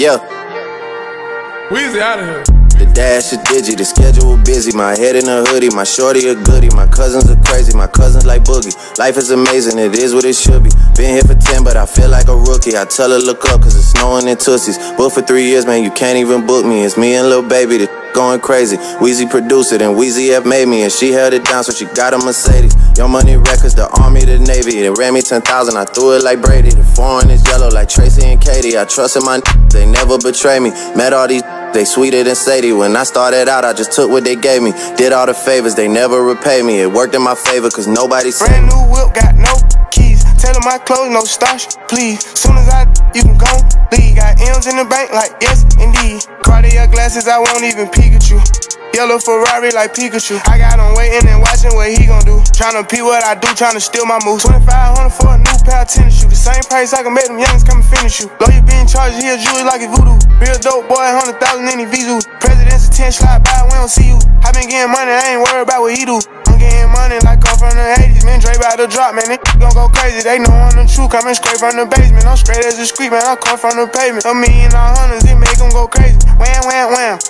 Yeah. Weezy out of here. The dash is digi, the schedule busy. My head in a hoodie, my shorty a goodie. My cousins are crazy, my cousins like boogie. Life is amazing, it is what it should be. Been here for 10, but I feel like a rookie. I tell her look up, cause it's snowing in Tussies. Booked for three years, man, you can't even book me. It's me and Lil Baby, the going crazy. Weezy produced it, and Weezy F made me, and she held it down, so she got a Mercedes. Young Money Records, the Army, the Navy. They ran me 10,000, I threw it like Brady. The foreign is yellow like Tracy and Katie. I trusted my they never betray me. Met all these they sweeter than Sadie. When I started out, I just took what they gave me. Did all the favors, they never repay me. It worked in my favor, cause nobody. Brand new whip, got no Tell my clothes, no starch, please. Soon as I, you can go leave. Got M's in the bank, like yes, indeed. Cartier glasses, I won't even you. Yellow Ferrari like Pikachu. I got him waiting and watching what he gon' do. Tryna pee what I do, tryna steal my moves. 2500 for a new pair of tennis shoes. The same price I can make them youngins come and finish you. Lawyer being charged, he a jewelry like a voodoo. Real dope boy, 100,000 in his visu. President's attention slide by, we don't see you. I been getting money, I ain't worried about what he do. I'm getting money like I'm from the 80s. Man, Dre about to drop, man. They gon' go crazy. They know I'm the truth. Coming straight from the basement. I'm straight as a street, man. I come from the pavement. A million all hundreds, it make them go crazy. Wham, wham, wham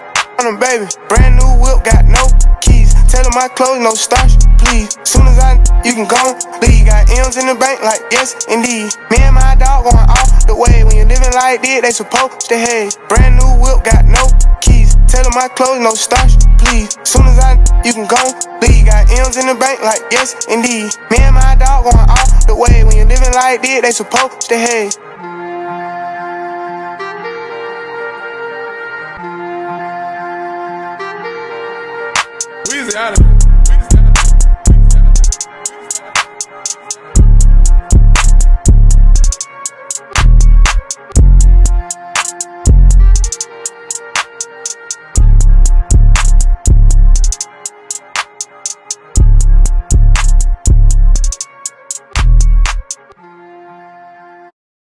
on them, baby. Brand new whip, got no keys. Tell them my clothes, no starch, please. Soon as I, you can go leave. Got M's in the bank, like yes, indeed. Me and my dog going off the way. When you living like this, they supposed to hate. Brand new whip, got no keys. Tell them my clothes, no starch, Soon as I, you can go leave. Got M's in the bank, like yes, indeed. Me and my dog going off the way. When you living like this, they supposed to hate. Weezy out of.